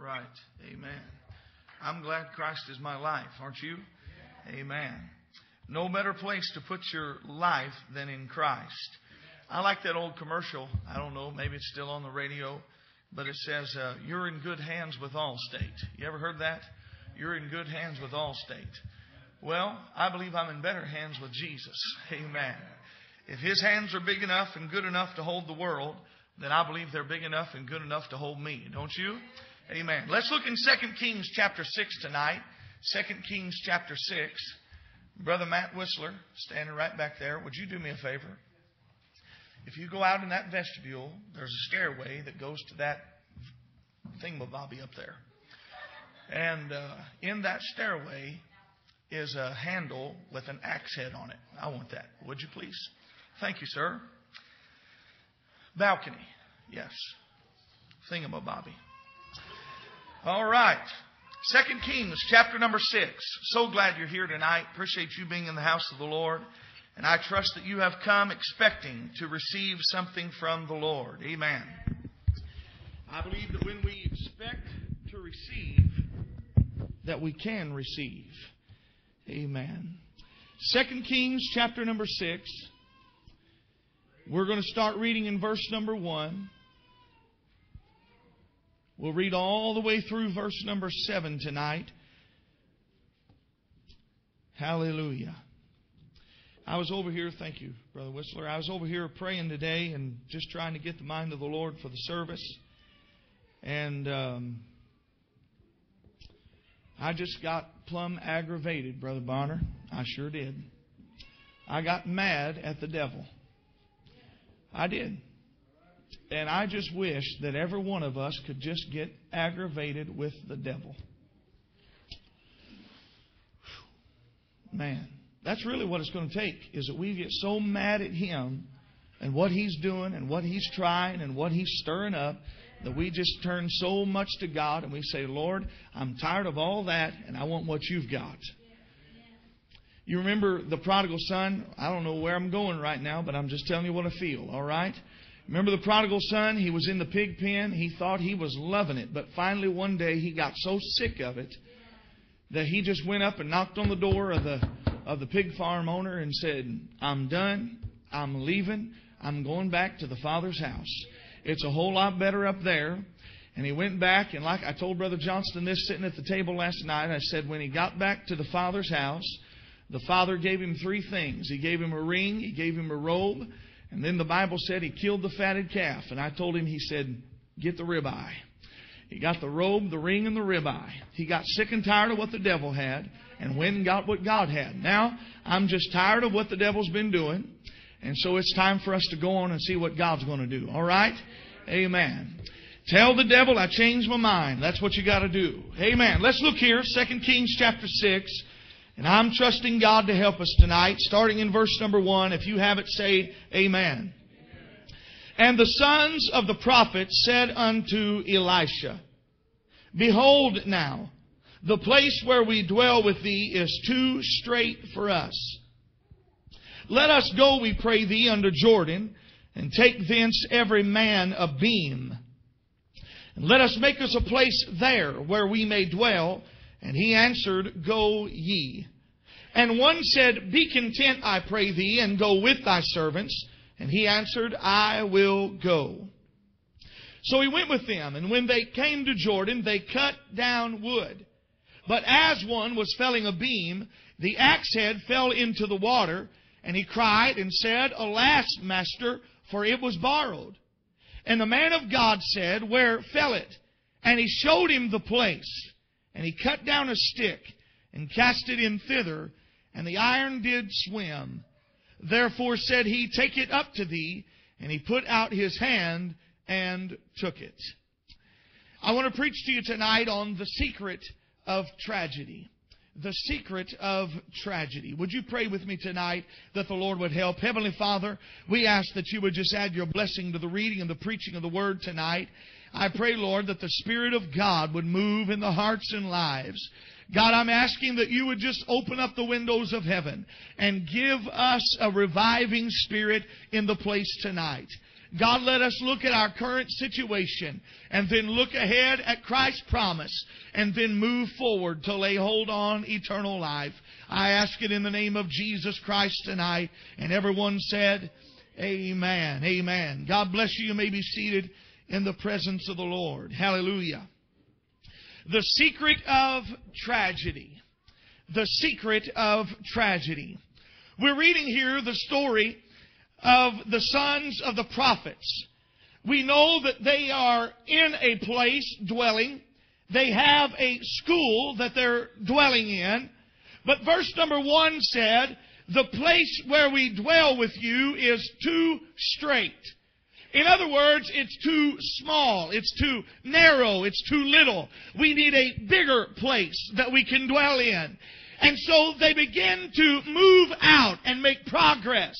Right. Amen. I'm glad Christ is my life, aren't you? Amen. No better place to put your life than in Christ. I like that old commercial. I don't know, maybe it's still on the radio, but it says, uh, You're in good hands with Allstate. You ever heard that? You're in good hands with Allstate. Well, I believe I'm in better hands with Jesus. Amen. If His hands are big enough and good enough to hold the world, then I believe they're big enough and good enough to hold me. Don't you? Amen. Let's look in 2 Kings chapter 6 tonight. 2 Kings chapter 6. Brother Matt Whistler, standing right back there, would you do me a favor? If you go out in that vestibule, there's a stairway that goes to that thingamabobby up there. And uh, in that stairway is a handle with an axe head on it. I want that. Would you please? Thank you, sir. Balcony. Yes. Thingamabobby. All right. Second Kings, chapter number six. So glad you're here tonight. Appreciate you being in the house of the Lord. And I trust that you have come expecting to receive something from the Lord. Amen. I believe that when we expect to receive, that we can receive. Amen. Second Kings chapter number six. We're going to start reading in verse number one. We'll read all the way through verse number seven tonight. Hallelujah. I was over here, thank you, Brother Whistler. I was over here praying today and just trying to get the mind of the Lord for the service. And um, I just got plumb aggravated, Brother Bonner. I sure did. I got mad at the devil. I did. And I just wish that every one of us could just get aggravated with the devil. Man, that's really what it's going to take is that we get so mad at him and what he's doing and what he's trying and what he's stirring up that we just turn so much to God and we say, Lord, I'm tired of all that and I want what you've got. You remember the prodigal son? I don't know where I'm going right now, but I'm just telling you what I feel, all right? Remember the prodigal son? He was in the pig pen. He thought he was loving it. But finally, one day, he got so sick of it that he just went up and knocked on the door of the, of the pig farm owner and said, I'm done. I'm leaving. I'm going back to the father's house. It's a whole lot better up there. And he went back, and like I told Brother Johnston this sitting at the table last night, I said, when he got back to the father's house, the father gave him three things. He gave him a ring, he gave him a robe, and then the Bible said he killed the fatted calf. And I told him, he said, get the ribeye. He got the robe, the ring, and the ribeye. He got sick and tired of what the devil had and went and got what God had. Now, I'm just tired of what the devil's been doing. And so it's time for us to go on and see what God's going to do. All right? Amen. Tell the devil I changed my mind. That's what you got to do. Amen. Let's look here, 2 Kings chapter 6. And I'm trusting God to help us tonight, starting in verse number 1. If you have it, say Amen. And the sons of the prophets said unto Elisha, Behold now, the place where we dwell with thee is too strait for us. Let us go, we pray thee, under Jordan, and take thence every man a beam. And let us make us a place there where we may dwell, and he answered, Go ye. And one said, Be content, I pray thee, and go with thy servants. And he answered, I will go. So he went with them, and when they came to Jordan, they cut down wood. But as one was felling a beam, the axe head fell into the water, and he cried and said, Alas, master, for it was borrowed. And the man of God said, Where fell it? And he showed him the place. And he cut down a stick and cast it in thither, and the iron did swim. Therefore said he, Take it up to thee. And he put out his hand and took it. I want to preach to you tonight on the secret of tragedy. The secret of tragedy. Would you pray with me tonight that the Lord would help? Heavenly Father, we ask that you would just add your blessing to the reading and the preaching of the Word tonight. I pray, Lord, that the Spirit of God would move in the hearts and lives. God, I'm asking that you would just open up the windows of heaven and give us a reviving spirit in the place tonight. God, let us look at our current situation and then look ahead at Christ's promise and then move forward to lay hold on eternal life. I ask it in the name of Jesus Christ tonight. And everyone said, Amen. Amen. God bless you. You may be seated in the presence of the Lord. Hallelujah. The secret of tragedy. The secret of tragedy. We're reading here the story of the sons of the prophets. We know that they are in a place dwelling. They have a school that they're dwelling in. But verse number one said, the place where we dwell with you is too straight. In other words, it's too small, it's too narrow, it's too little. We need a bigger place that we can dwell in. And so they begin to move out and make progress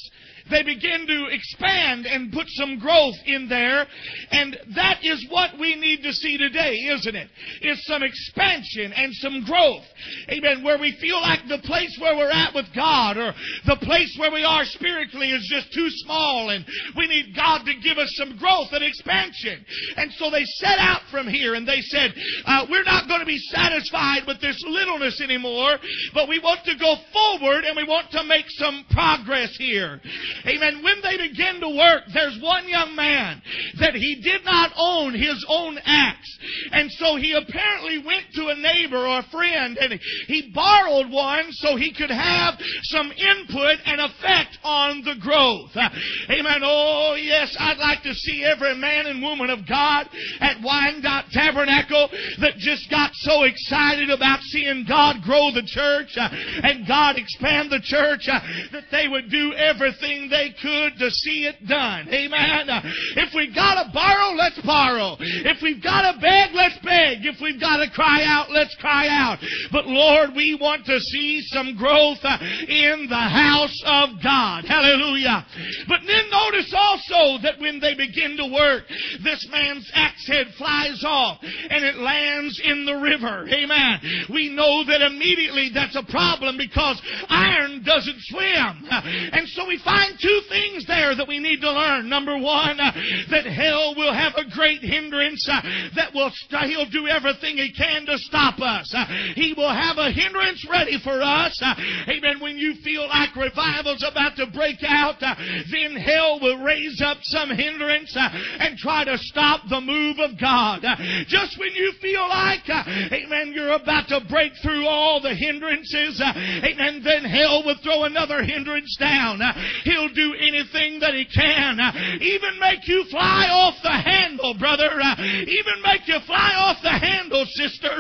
they begin to expand and put some growth in there. And that is what we need to see today, isn't it? Is some expansion and some growth. Amen. Where we feel like the place where we're at with God or the place where we are spiritually is just too small and we need God to give us some growth and expansion. And so they set out from here and they said, uh, we're not going to be satisfied with this littleness anymore, but we want to go forward and we want to make some progress here. Amen. When they begin to work, there's one young man that he did not own his own axe. And so he apparently went to a neighbor or a friend and he borrowed one so he could have some input and effect on the growth. Amen. Oh, yes, I'd like to see every man and woman of God at Wyandotte Tabernacle that just got so excited about seeing God grow the church uh, and God expand the church uh, that they would do everything they could to see it done. Amen. If we've got to borrow, let's borrow. If we've got to beg, let's beg. If we've got to cry out, let's cry out. But Lord, we want to see some growth uh, in the house of God. Hallelujah. But then notice also that when they begin to work, this man's axe head flies off and it lands in the river. Amen. We know that immediately that's a problem because iron doesn't swim. And so we find two things there that we need to learn. Number one, uh, that hell will have a great hindrance uh, that will, he'll do everything he can to stop us. Uh, he will have a hindrance ready for us. Uh, amen. When you feel like revival's about to break out, uh, then hell will raise up some hindrance uh, and try to stop the move of God. just when you feel like, amen, you're about to break through all the hindrances, amen, then hell will throw another hindrance down. he'll do anything that He can. Even make you fly off the handle, brother. Even make you fly off the handle, sister.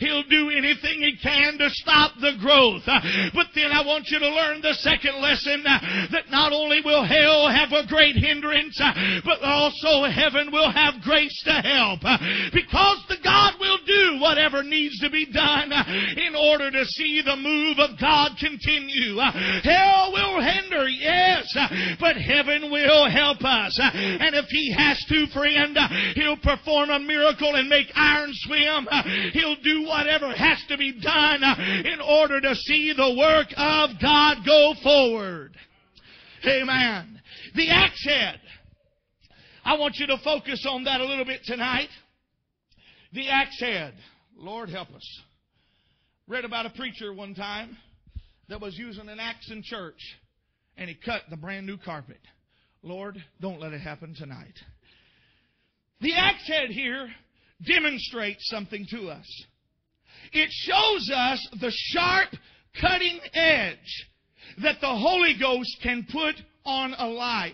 He'll do anything He can to stop the growth. But then I want you to learn the second lesson that not only will hell have a great hindrance, but also heaven will have grace to help. Because the God will do whatever needs to be done in order to see the move of God continue. Hell will hinder, yes, Uh, but heaven will help us. Uh, and if He has to, friend, uh, He'll perform a miracle and make iron swim. He'll do whatever has to be done in order to see the work of God go forward. Amen. The axe head. I want you to focus on that a little bit tonight. The axe head. Lord help us. Read about a preacher one time that was using an axe in church and he cut the brand new carpet. Lord, don't let it happen tonight. The axe head here demonstrates something to us. It shows us the sharp cutting edge that the Holy Ghost can put on a life.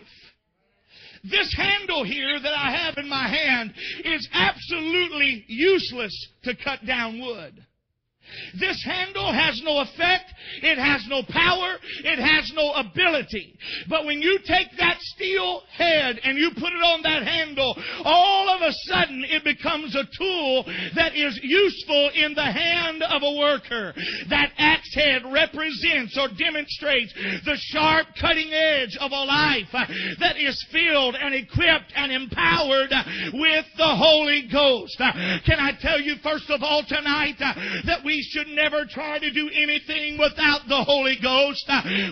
This handle here that I have in my hand is absolutely useless to cut down wood. This handle has no effect. It has no power. It has no ability. But when you take that steel head and you put it on that handle, all of a sudden it becomes a tool that is useful in the hand of a worker. That axe head represents or demonstrates the sharp cutting edge of a life that is filled and equipped and empowered with the Holy Ghost. Can I tell you first of all tonight that we we should never try to do anything without the Holy Ghost.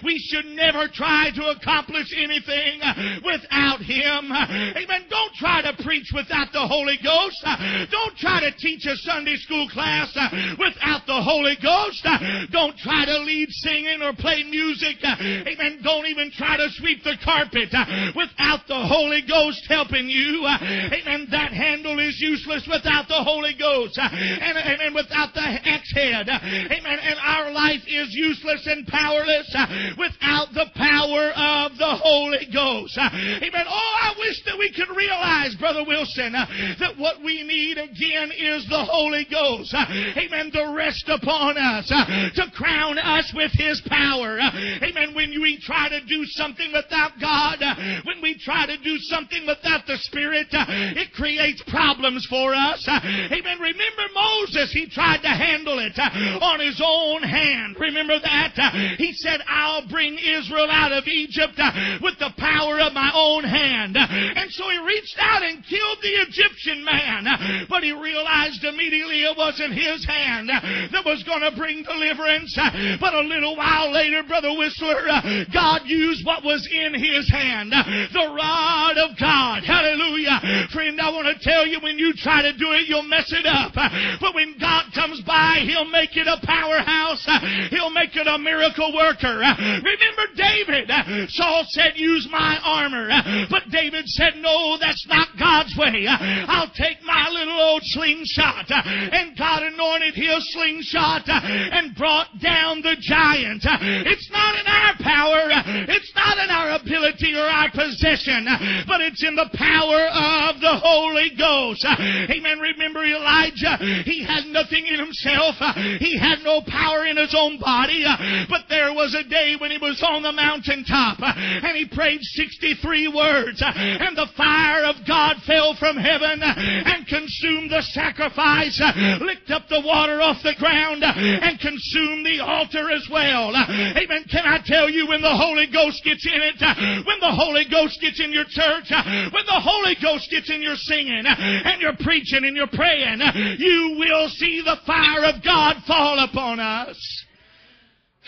We should never try to accomplish anything without Him. Amen. Don't try to preach without the Holy Ghost. Don't try to teach a Sunday school class without the Holy Ghost. Don't try to lead singing or play music. Amen. Don't even try to sweep the carpet without the Holy Ghost helping you. Amen. That handle is useless without the Holy Ghost. And, and without the axe Amen. And our life is useless and powerless without the power of the Holy Ghost. Amen. Oh, I wish that we could realize, Brother Wilson, that what we need again is the Holy Ghost. Amen. To rest upon us, to crown us with His power. Amen. When we try to do something without God, when we try to do something without the Spirit, it creates problems for us. Amen. Remember Moses, he tried to handle it uh, on his own hand. Remember that? Uh, he said, I'll bring Israel out of Egypt uh, with the power of my own hand. And so he reached out and killed the Egyptian man. But he realized immediately it wasn't his hand that was going to bring deliverance. But a little while later, Brother Whistler, God used what was in his hand the rod of God. Hallelujah. Friend, I want to tell you when you try to do it, you'll mess it up. But when God comes by, He'll make it a powerhouse. He'll make it a miracle worker. Remember David. Saul said, use my armor. But David said, no, that's not God's way. I'll take my little old slingshot. And God anointed his slingshot and brought down the giant. It's not in our power. It's not in our ability or our possession, but it's in the power of the Holy Ghost. Amen. Remember Elijah? He had nothing in himself. He had no power in his own body. But there was a day when he was on the mountaintop and he prayed 63 words and the fire of God fell from heaven and consumed the sacrifice, licked up the water off the ground and consumed the altar as well. Amen. Can I tell you when the Holy Ghost gets in it, when the Holy Ghost gets in your church, when the Holy Ghost gets in your singing and your preaching and your praying, you will see the fire of God fall upon us.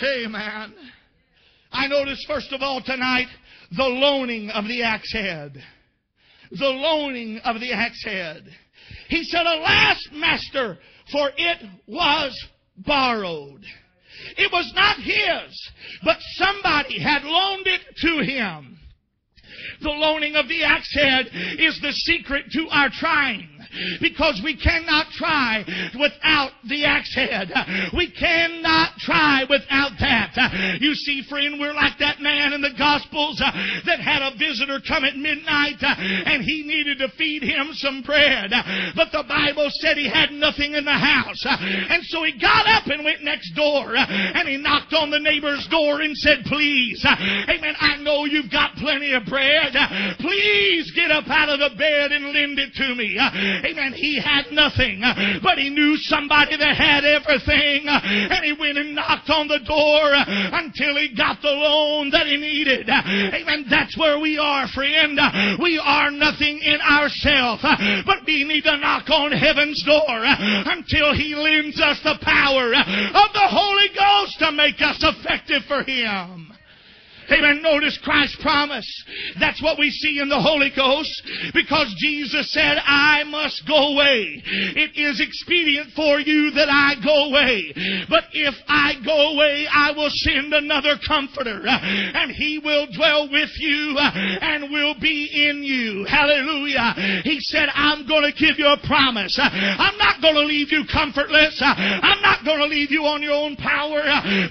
Amen. I notice first of all tonight the loaning of the axe head. The loaning of the axe head. He said, Alas, master, for it was borrowed. It was not his, but somebody had loaned it to him. The loaning of the axe head is the secret to our trying because we cannot try without the axe head. We cannot try without that. You see, friend, we're like that man in the Gospels uh, that had a visitor come at midnight uh, and he needed to feed him some bread. But the Bible said he had nothing in the house. And so he got up and went next door uh, and he knocked on the neighbor's door and said, Please, amen, I know you've got plenty of bread. Please get up out of the bed and lend it to me. Amen. He had nothing, but he knew somebody that had everything. And he went and knocked on the door until he got the loan that he needed. Amen. That's where we are, friend. We are nothing in ourselves, but we need to knock on heaven's door until he lends us the power of the Holy Ghost to make us effective for him. Amen. Notice Christ's promise. That's what we see in the Holy Ghost because Jesus said, I must go away. It is expedient for you that I go away. But if I go away, I will send another comforter and he will dwell with you and will be in you. Hallelujah. He said, I'm going to give you a promise. I'm not going to leave you comfortless. I'm not going to leave you on your own power,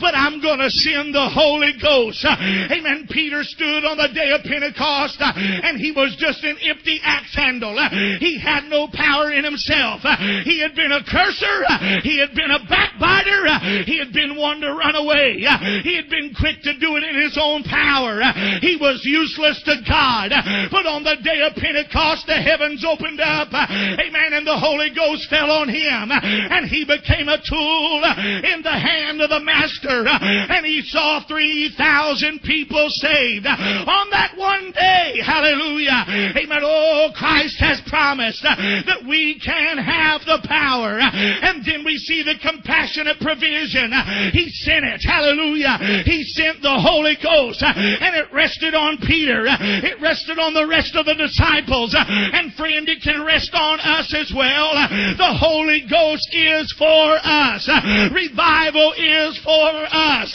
but I'm going to send the Holy Ghost. Amen. Peter stood on the day of Pentecost uh, and he was just an empty axe handle. Uh, he had no power in himself. Uh, he had been a curser. Uh, he had been a backbiter. Uh, he had been one to run away. Uh, he had been quick to do it in his own power. He was useless to God. But on the day of Pentecost, the heavens opened up. Amen. And the Holy Ghost fell on him. And he became a tool in the hand of the Master. And he saw 3,000 people people saved. On that one day, hallelujah, amen, oh, Christ has promised that we can have the power. And then we see the compassionate provision. He sent it, hallelujah. He sent the Holy Ghost, and it rested on Peter. It rested on the rest of the disciples. And friend, it can rest on us as well. The Holy Ghost is for us. Revival is for us.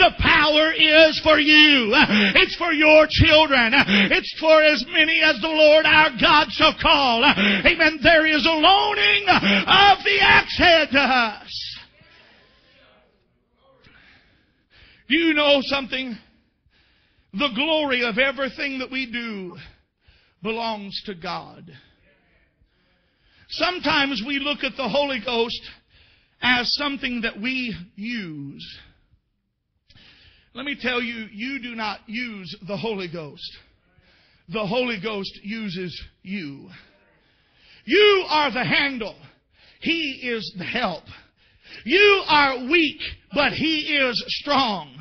The power is for you. It's for your children. It's for as many as the Lord our God shall call. Amen. There is a loaning of the axe head to us. You know something? The glory of everything that we do belongs to God. Sometimes we look at the Holy Ghost as something that we use. Let me tell you, you do not use the Holy Ghost. The Holy Ghost uses you. You are the handle. He is the help. You are weak, but He is strong.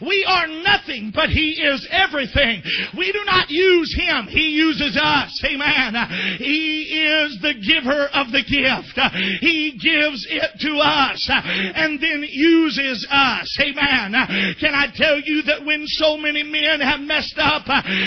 We are nothing, but He is everything. We do not use Him. He uses us. Amen. He is the giver of the gift. He gives it to us and then uses us. Amen. Can I tell you that when so many men have messed up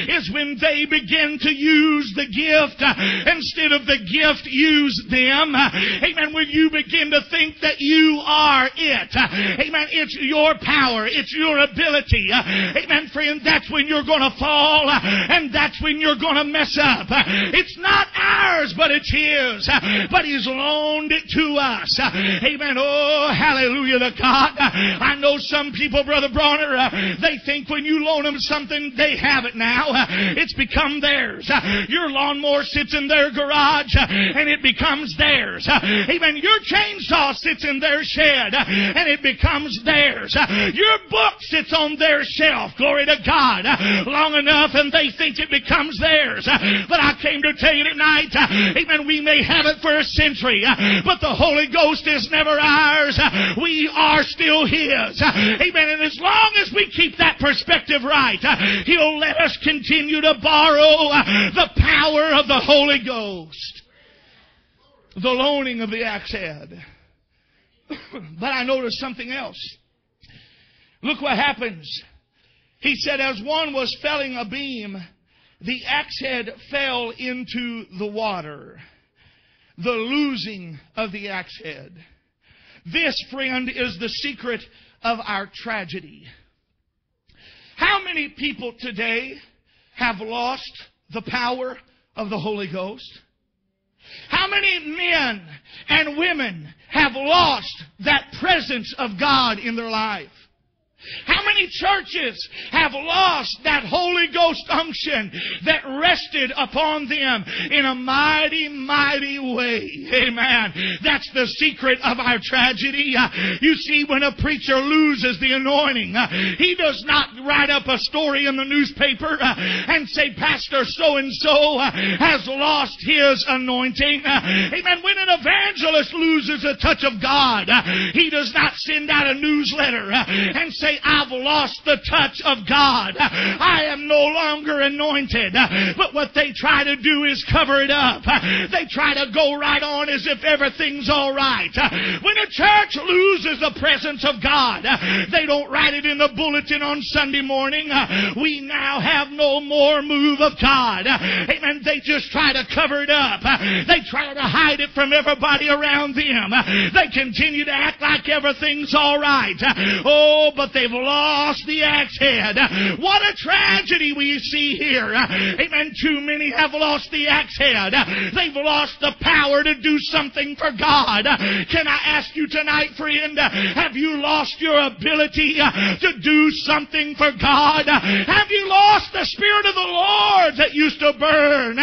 is when they begin to use the gift instead of the gift use them. Amen. When you begin to think that you are it. Amen. It's your power. It's your ability. Amen, friend. That's when you're going to fall and that's when you're going to mess up. It's not ours, but it's His. But He's loaned it to us. Amen. Oh, hallelujah to God. I know some people, Brother Bronner, they think when you loan them something, they have it now. It's become theirs. Your lawnmower sits in their garage and it becomes theirs. Amen. Your chainsaw sits in their shed and it becomes theirs. Your book sits on their shelf, glory to God, long enough and they think it becomes theirs. But I came to tell you tonight, Uh, amen, we may have it for a century, uh, but the Holy Ghost is never ours. Uh, we are still His. Amen. And as long as we keep that perspective right, He'll let us continue to borrow the power of the Holy Ghost. The loaning of the axe head. but I noticed something else. Look what happens. He said, as one was felling a beam, the axe head fell into the water. The losing of the axe head. This, friend, is the secret of our tragedy. How many people today have lost the power of the Holy Ghost? How many men and women have lost that presence of God in their life? How many churches have lost that Holy Ghost unction that rested upon them in a mighty, mighty way? Amen. That's the secret of our tragedy. Uh, you see, when a preacher loses the anointing, uh, he does not write up a story in the newspaper uh, and say, Pastor so and so has lost his anointing. Amen. When an evangelist loses a touch of God, he does not send out a newsletter and say, say, I've lost the touch of God. I am no longer anointed. But what they try to do is cover it up. They try to go right on as if everything's all right. When a church loses the presence of God, they don't write it in the bulletin on Sunday morning. We now have no more move of God. Amen. They just try to cover it up. They try to hide it from everybody around them. They continue to act like everything's all right. Oh, but they They've lost the axe head. What a tragedy we see here. Amen. Too many have lost the axe head. They've lost the power to do something for God. Can I ask you tonight, friend, have you lost your ability to do something for God? Have you lost the Spirit of the Lord that used to burn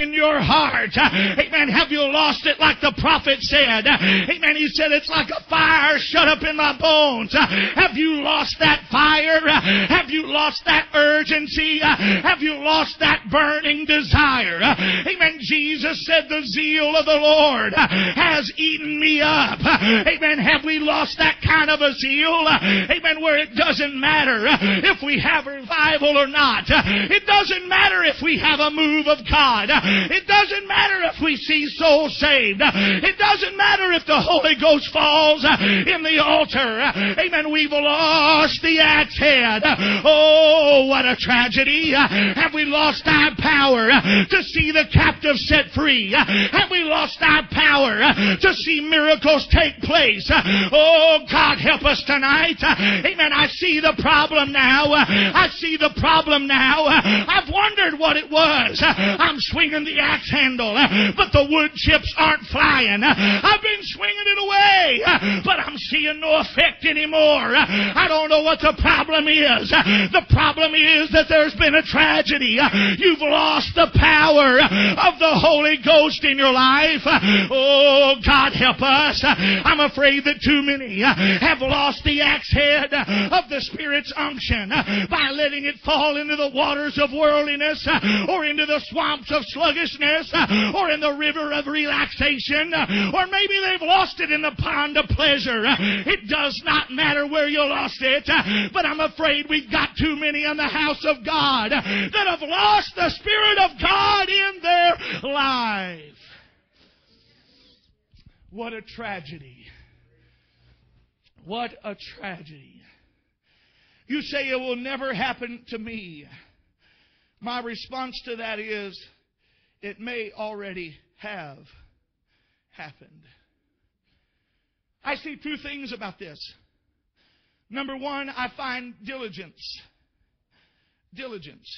in your heart? Amen. Have you lost it like the prophet said? Amen. He said it's like a fire shut up in my bones. Have you lost lost that fire? Have you lost that urgency? Have you lost that burning desire? Amen. Jesus said, The zeal of the Lord has eaten me up. Amen. Have we lost that kind of a zeal? Amen. Where it doesn't matter if we have revival or not. It doesn't matter if we have a move of God. It doesn't matter if we see souls saved. It doesn't matter if the Holy Ghost falls in the altar. Amen. We've lost the axe head. Oh, what a tragedy. Have we lost our power to see the captive set free? Have we lost our power to see miracles take place? Oh, God, help us tonight. Amen. I see the problem now. I see the problem now. I've wondered what it was. I'm swinging the axe handle, but the wood chips aren't flying. I've been swinging it away, but I'm seeing no effect anymore. I don't know what the problem is. The problem is that there's been a tragedy. You've lost the power of the Holy Ghost in your life. Oh, God help us. I'm afraid that too many have lost the axe head of the Spirit's unction by letting it fall into the waters of worldliness or into the swamps of sluggishness or in the river of relaxation or maybe they've lost it in the pond of pleasure. It does not matter where you lost it, Uh, but I'm afraid we've got too many in the house of God that have lost the Spirit of God in their life. What a tragedy. What a tragedy. You say it will never happen to me. My response to that is, it may already have happened. I see two things about this. Number one, I find diligence. Diligence.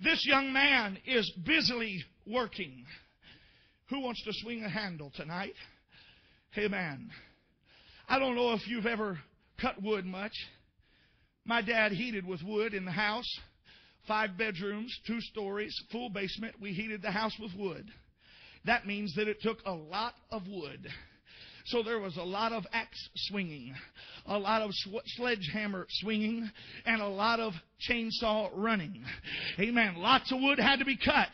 This young man is busily working. Who wants to swing a handle tonight? Hey man, I don't know if you've ever cut wood much. My dad heated with wood in the house. Five bedrooms, two stories, full basement. We heated the house with wood. That means that it took a lot of wood. So there was a lot of axe swinging, a lot of sledgehammer swinging, and a lot of chainsaw running. Amen. Lots of wood had to be cut.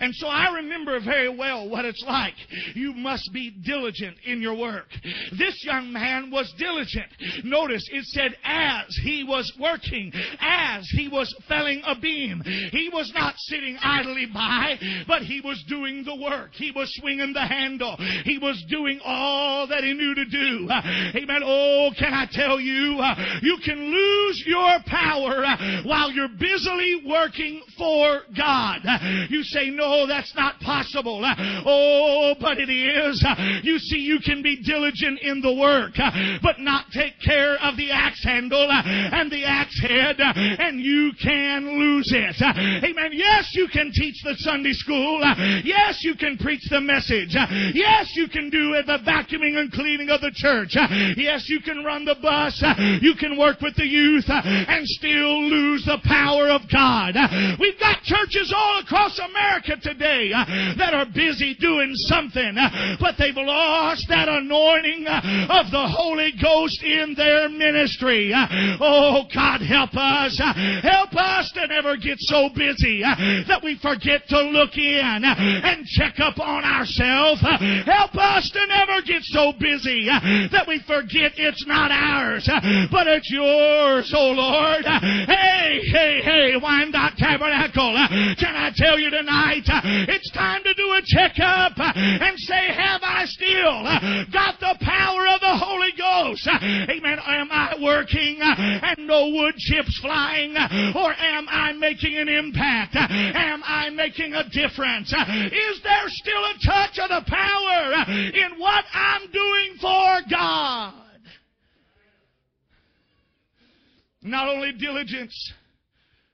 And so I remember very well what it's like. You must be diligent in your work. This young man was diligent. Notice it said as he was working, as he was felling a beam. He was not sitting idly by, but he was doing the work. He was swinging the handle. He was doing all that he knew to do. Amen. Oh, can I tell you, uh, you can lose your power uh, while you're busily working for God. You say, no, that's not possible. Oh, but it is. You see, you can be diligent in the work, but not take care of the axe handle and the axe head, and you can lose it. Amen. Yes, you can teach the Sunday school. Yes, you can preach the message. Yes, you can do the vacuuming and cleaning of the church. Yes, you can run the bus. You can work with the youth and still lose the power of God. We've got churches all across America today uh, that are busy doing something, uh, but they've lost that anointing uh, of the Holy Ghost in their ministry. Oh, God, help us. Help us to never get so busy that we forget to look in and check up on ourselves. Help us to never get so busy that we forget it's not ours, but it's yours, oh Lord. Hey, hey, hey, hey, Wyandotte Tabernacle. Can I tell you tonight, uh, it's time to do a checkup uh, and say, have I still uh, got the power of the Holy Ghost? Amen. Am I working and no wood chips flying? Or am I making an impact? Am I making a difference? Is there still a touch of the power in what I'm doing for God? Not only diligence,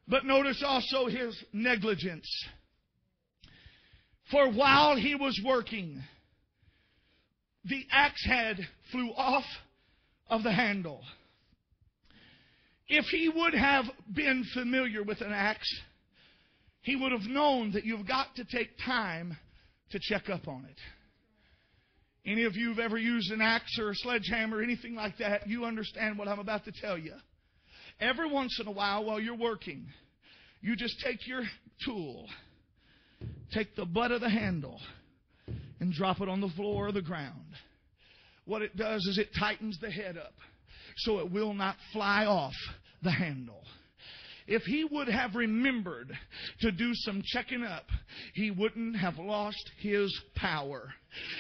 but notice also his negligence. For while he was working, the axe head flew off of the handle. If he would have been familiar with an axe, he would have known that you've got to take time to check up on it. Any of you have ever used an axe or a sledgehammer or anything like that, you understand what I'm about to tell you. Every once in a while, while you're working, you just take your tool, take the butt of the handle, and drop it on the floor or the ground. What it does is it tightens the head up so it will not fly off the handle if he would have remembered to do some checking up, he wouldn't have lost his power.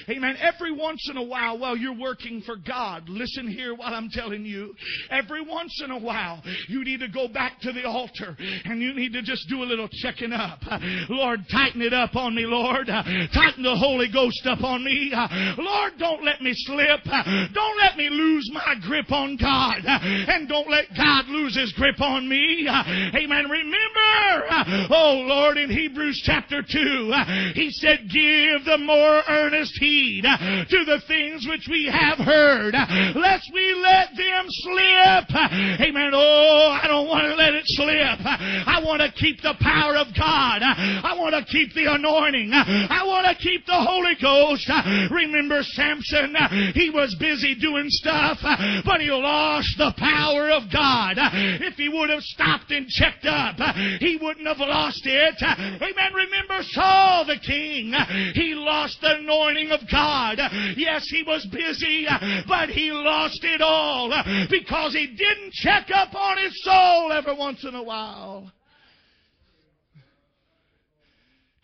Amen. Every once in a while, while you're working for God, listen here while I'm telling you. Every once in a while, you need to go back to the altar and you need to just do a little checking up. Lord, tighten it up on me, Lord. Tighten the Holy Ghost up on me. Lord, don't let me slip. Don't let me lose my grip on God. And don't let God lose his grip on me. Amen. Remember, oh Lord, in Hebrews chapter 2, he said, give the more earnest earnest heed uh, to the things which we have heard, uh, lest we let them slip. Uh, amen. Oh, I don't want to let it slip. I want to keep the power of God. I want to keep the anointing. I want to keep the Holy Ghost. Remember Samson? He was busy doing stuff, but he lost the power of God. If he would have stopped and checked up, he wouldn't have lost it. Amen. Remember Saul the king? He lost the anointing anointing of God. Yes, he was busy, but he lost it all because he didn't check up on his soul every once in a while.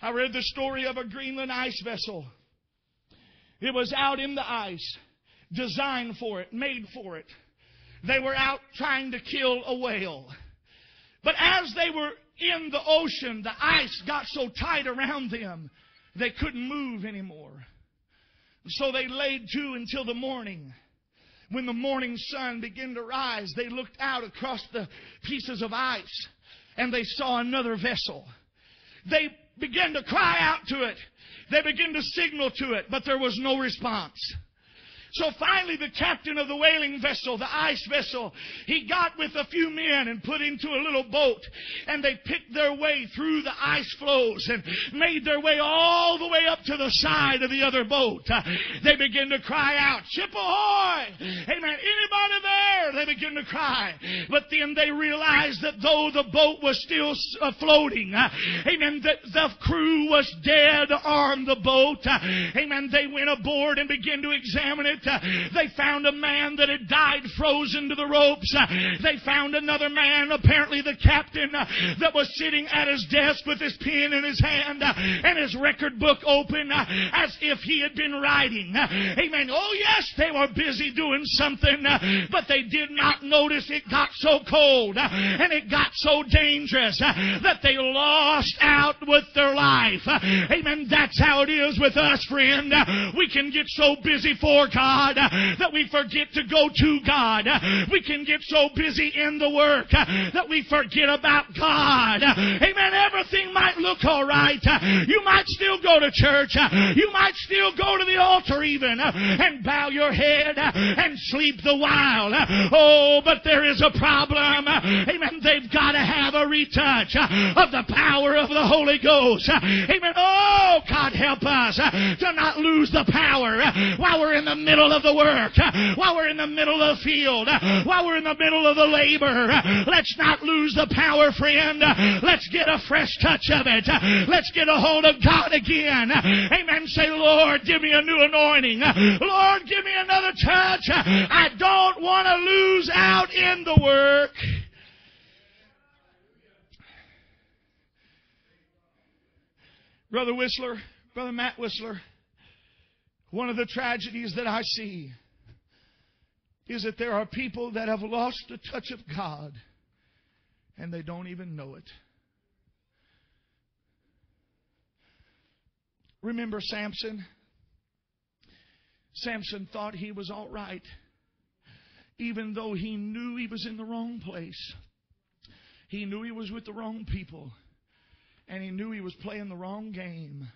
I read the story of a Greenland ice vessel. It was out in the ice, designed for it, made for it. They were out trying to kill a whale. But as they were in the ocean, the ice got so tight around them, they couldn't move anymore. So they laid to until the morning. When the morning sun began to rise, they looked out across the pieces of ice and they saw another vessel. They began to cry out to it. They began to signal to it, but there was no response. So finally, the captain of the whaling vessel, the ice vessel, he got with a few men and put into a little boat, and they picked their way through the ice floes and made their way all the way up to the side of the other boat. Uh, they begin to cry out, "Ship ahoy!" Amen. Anybody there? They begin to cry, but then they realized that though the boat was still uh, floating, uh, amen, that the crew was dead on the boat. Amen. They went aboard and began to examine it. They found a man that had died frozen to the ropes. They found another man, apparently the captain, that was sitting at his desk with his pen in his hand and his record book open as if he had been writing. Amen. Oh, yes, they were busy doing something, but they did not notice it got so cold and it got so dangerous that they lost out with their life. Amen. That's how it is with us, friend. We can get so busy for God God uh, that we forget to go to God. Uh, we can get so busy in the work uh, that we forget about God. Amen. Everything might look all right. You might still go to church. You might still go to the altar even and bow your head and sleep the while. Oh, but there is a problem. Amen. They've got to have a retouch of the power of the Holy Ghost. Amen. Oh, God help us to not lose the power while we're in the middle middle of the work, uh, while we're in the middle of the field, uh, while we're in the middle of the labor. Uh, let's not lose the power, friend. Let's get a fresh touch of it. Let's get a hold of God again. Amen. Say, Lord, give me a new anointing. Lord, give me another touch. I don't want to lose out in the work. Brother Whistler, Brother Matt Whistler, one of the tragedies that I see is that there are people that have lost the touch of God and they don't even know it. Remember Samson? Samson thought he was all right, even though he knew he was in the wrong place. He knew he was with the wrong people, and he knew he was playing the wrong game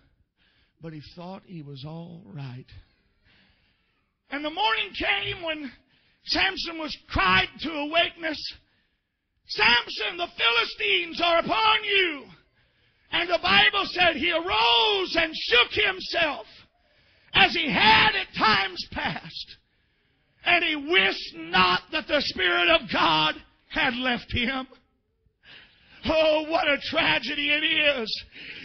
but he thought he was all right. And the morning came when Samson was cried to awakeness. Samson, the Philistines are upon you. And the Bible said he arose and shook himself as he had at times past. And he wist not that the Spirit of God had left him. Oh, what a tragedy it is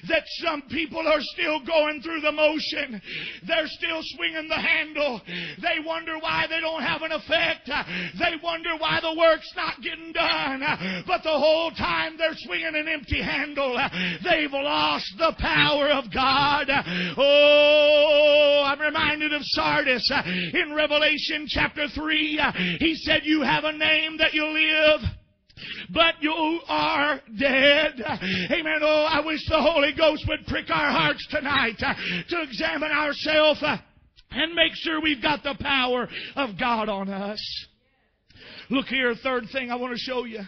that some people are still going through the motion. They're still swinging the handle. They wonder why they don't have an effect. They wonder why the work's not getting done. But the whole time they're swinging an empty handle. They've lost the power of God. Oh, I'm reminded of Sardis in Revelation chapter 3. He said, You have a name that you live but you are dead. Amen. Oh, I wish the Holy Ghost would prick our hearts tonight uh, to examine ourselves uh, and make sure we've got the power of God on us. Look here, third thing I want to show you.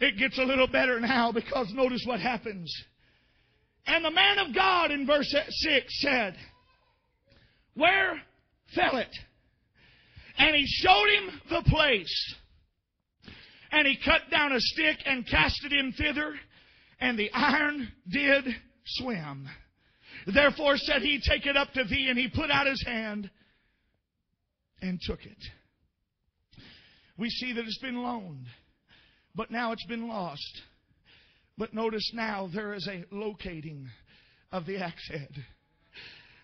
It gets a little better now because notice what happens. And the man of God in verse 6 said, Where fell it? And he showed him the place. And he cut down a stick and cast it in thither, and the iron did swim. Therefore said he, Take it up to thee, and he put out his hand and took it. We see that it's been loaned, but now it's been lost. But notice now there is a locating of the axe head.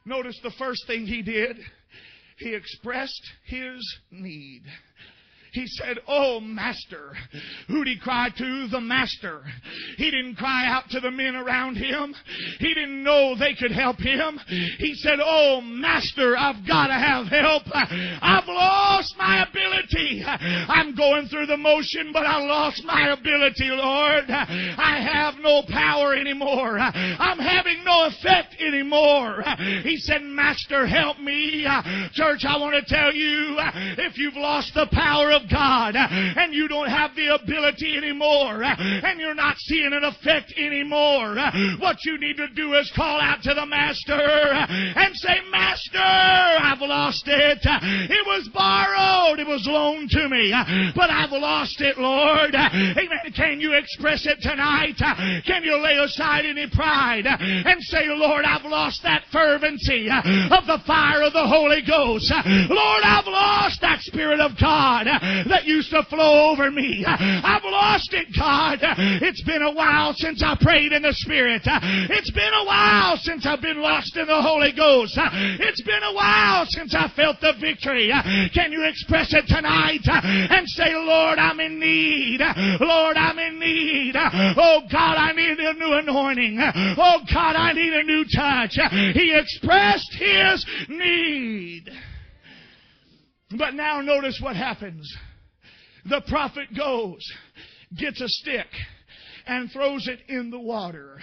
Notice the first thing he did, he expressed his need. He said, Oh, Master. Who'd he cry to? The Master. He didn't cry out to the men around him. He didn't know they could help him. He said, Oh, Master, I've got to have help. I've lost my ability. I'm going through the motion, but I lost my ability, Lord. I have no power anymore. I'm having no effect anymore. He said, Master, help me. Church, I want to tell you, if you've lost the power of God and you don't have the ability anymore and you're not seeing an effect anymore, what you need to do is call out to the Master and say, Master, I've lost it. It was borrowed. It was loaned to me, but I've lost it, Lord. Amen. Can you express it tonight? Can you lay aside any pride and say, Lord, I've lost that fervency of the fire of the Holy Ghost. Lord, I've lost that Spirit of God that used to flow over me. I've lost it, God. It's been a while since I prayed in the Spirit. It's been a while since I've been lost in the Holy Ghost. It's been a while since I felt the victory. Can you express it tonight and say, Lord, I'm in need. Lord, I'm in need. Oh God, I need a new anointing. Oh God, I need a new touch. He expressed his need. But now notice what happens. The prophet goes, gets a stick, and throws it in the water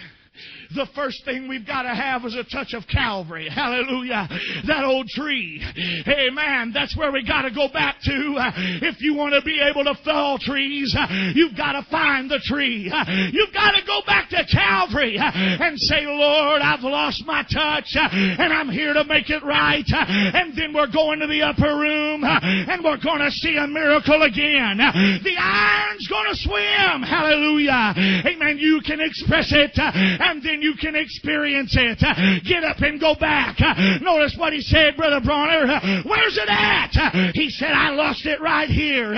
the first thing we've got to have is a touch of Calvary. Hallelujah. That old tree. Amen. That's where we got to go back to. If you want to be able to fell trees, you've got to find the tree. You've got to go back to Calvary and say, Lord, I've lost my touch and I'm here to make it right. And then we're going to the upper room and we're going to see a miracle again. The iron's going to swim. Hallelujah. Amen. You can express it and then you can experience it. Get up and go back. Notice what he said, Brother Bronner. Where's it at? He said, I lost it right here.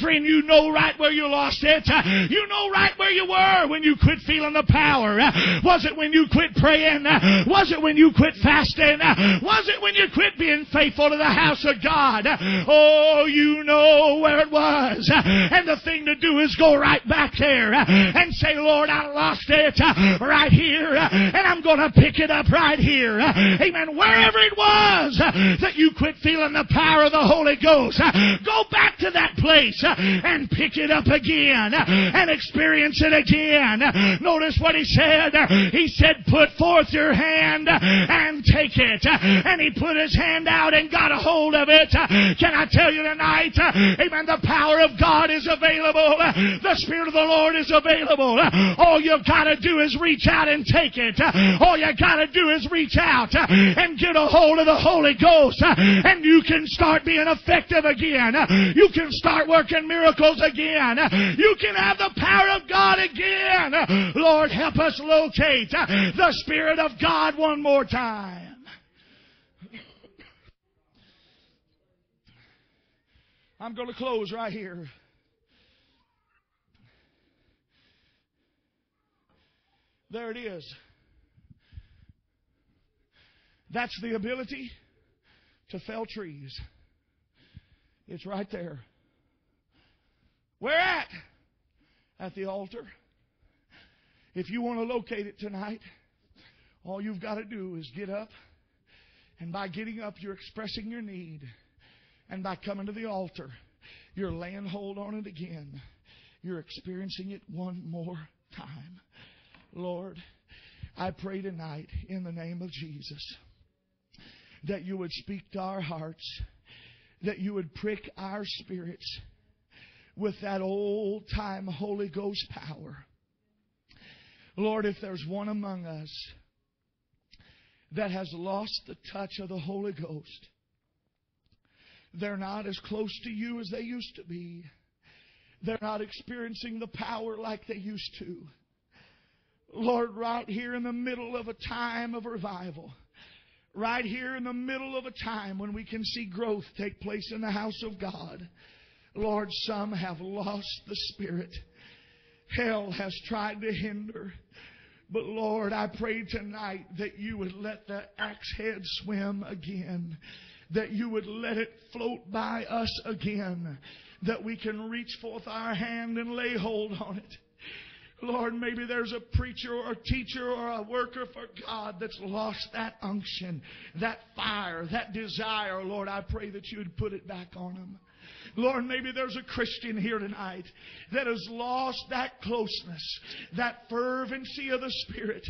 Friend, you know right where you lost it. You know right where you were when you quit feeling the power. Was it when you quit praying? Was it when you quit fasting? Was it when you quit being faithful to the house of God? Oh, you know where it was. And the thing to do is go right back there and say, Lord, I lost it right here Uh, and I'm going to pick it up right here. Uh, amen. Wherever it was uh, that you quit feeling the power of the Holy Ghost, go back to that place and pick it up again and experience it again. Notice what he said. He said, put forth your hand and take it. And he put his hand out and got a hold of it. Can I tell you tonight? Amen. The power of God is available. The Spirit of the Lord is available. All you've got to do is reach out and take it. All you gotta do is reach out and get a hold of the Holy Ghost and you can start being effective again. You can start working miracles again. You can have the power of God again. Lord, help us locate the Spirit of God one more time. I'm going to close right here. There it is. That's the ability to fell trees. It's right there. Where at? At the altar. If you want to locate it tonight, all you've got to do is get up. And by getting up, you're expressing your need. And by coming to the altar, you're laying hold on it again. You're experiencing it one more time. Lord, I pray tonight in the name of Jesus that you would speak to our hearts, that you would prick our spirits with that old time Holy Ghost power. Lord, if there's one among us that has lost the touch of the Holy Ghost, they're not as close to you as they used to be. They're not experiencing the power like they used to. Lord, right here in the middle of a time of revival, right here in the middle of a time when we can see growth take place in the house of God, Lord, some have lost the Spirit. Hell has tried to hinder. But Lord, I pray tonight that you would let the axe head swim again. That you would let it float by us again. That we can reach forth our hand and lay hold on it. Lord, maybe there's a preacher or a teacher or a worker for God that's lost that unction, that fire, that desire. Lord, I pray that you would put it back on them. Lord, maybe there's a Christian here tonight that has lost that closeness, that fervency of the Spirit.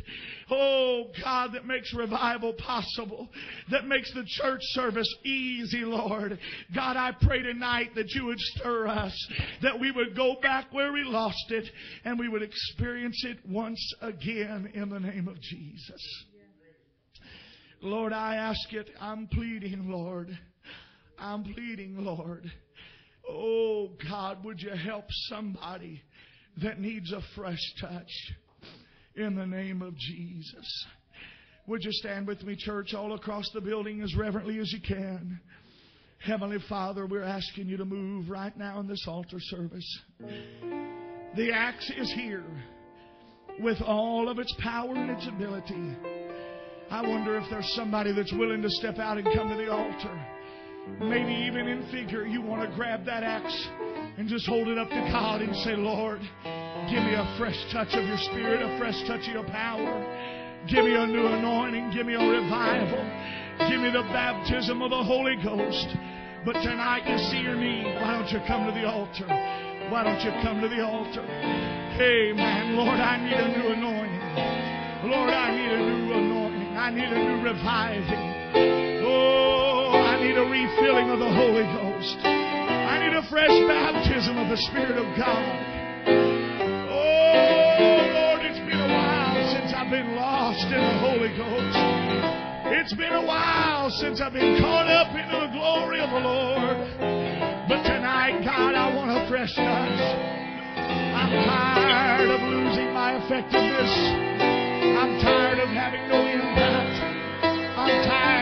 Oh, God, that makes revival possible, that makes the church service easy, Lord. God, I pray tonight that you would stir us, that we would go back where we lost it, and we would experience it once again in the name of Jesus. Lord, I ask it. I'm pleading, Lord. I'm pleading, Lord. Oh, God, would you help somebody that needs a fresh touch in the name of Jesus? Would you stand with me, church, all across the building as reverently as you can? Heavenly Father, we're asking you to move right now in this altar service. The axe is here with all of its power and its ability. I wonder if there's somebody that's willing to step out and come to the altar. Maybe even in figure, you want to grab that axe and just hold it up to God and say, Lord, give me a fresh touch of your spirit, a fresh touch of your power. Give me a new anointing. Give me a revival. Give me the baptism of the Holy Ghost. But tonight you see your need. Why don't you come to the altar? Why don't you come to the altar? Hey, man, Lord, I need a new anointing. Lord, I need a new anointing. I need a new reviving a refilling of the Holy Ghost. I need a fresh baptism of the Spirit of God. Oh, Lord, it's been a while since I've been lost in the Holy Ghost. It's been a while since I've been caught up into the glory of the Lord. But tonight, God, I want a fresh touch. I'm tired of losing my effectiveness. I'm tired of having no impact. I'm tired